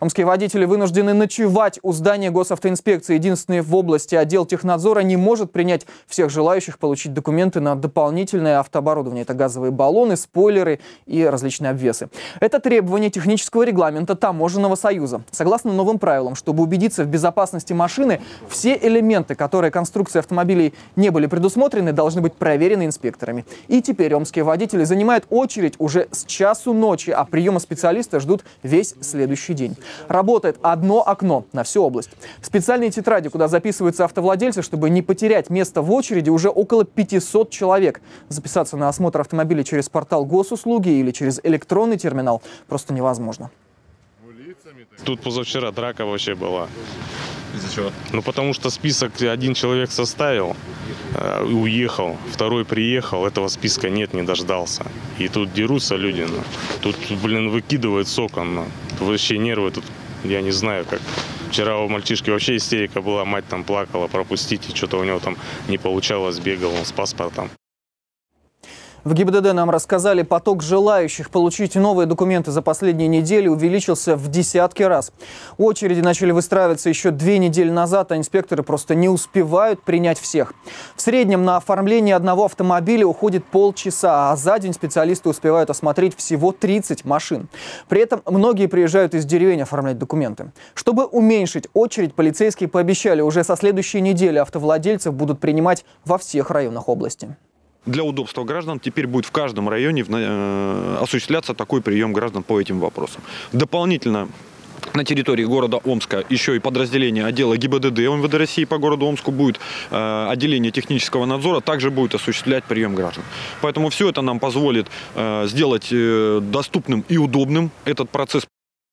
Омские водители вынуждены ночевать у здания госавтоинспекции. Единственный в области отдел технадзора не может принять всех желающих получить документы на дополнительное автоборудование. Это газовые баллоны, спойлеры и различные обвесы. Это требование технического регламента Таможенного союза. Согласно новым правилам, чтобы убедиться в безопасности машины, все элементы, которые конструкции автомобилей не были предусмотрены, должны быть проверены инспекторами. И теперь омские водители занимают очередь уже с часу ночи, а приема специалиста ждут весь следующий день. Работает одно окно на всю область. Специальные тетради, куда записываются автовладельцы, чтобы не потерять место в очереди, уже около 500 человек. Записаться на осмотр автомобиля через портал госуслуги или через электронный терминал просто невозможно. Тут позавчера драка вообще была. Из-за чего? Ну, потому что список один человек составил э, уехал, второй приехал, этого списка нет, не дождался. И тут дерутся люди, ну. тут, блин, выкидывают соком, ну. Вообще нервы тут, я не знаю, как. Вчера у мальчишки вообще истерика была, мать там плакала, пропустите, что-то у него там не получалось, бегал он с паспортом. В ГИБДД нам рассказали, поток желающих получить новые документы за последние недели увеличился в десятки раз. Очереди начали выстраиваться еще две недели назад, а инспекторы просто не успевают принять всех. В среднем на оформление одного автомобиля уходит полчаса, а за день специалисты успевают осмотреть всего 30 машин. При этом многие приезжают из деревень оформлять документы. Чтобы уменьшить очередь, полицейские пообещали, уже со следующей недели автовладельцев будут принимать во всех районах области для удобства граждан теперь будет в каждом районе э, осуществляться такой прием граждан по этим вопросам. Дополнительно на территории города Омска еще и подразделение отдела ГИБДД МВД России по городу Омску будет, э, отделение технического надзора также будет осуществлять прием граждан. Поэтому все это нам позволит э, сделать доступным и удобным этот процесс.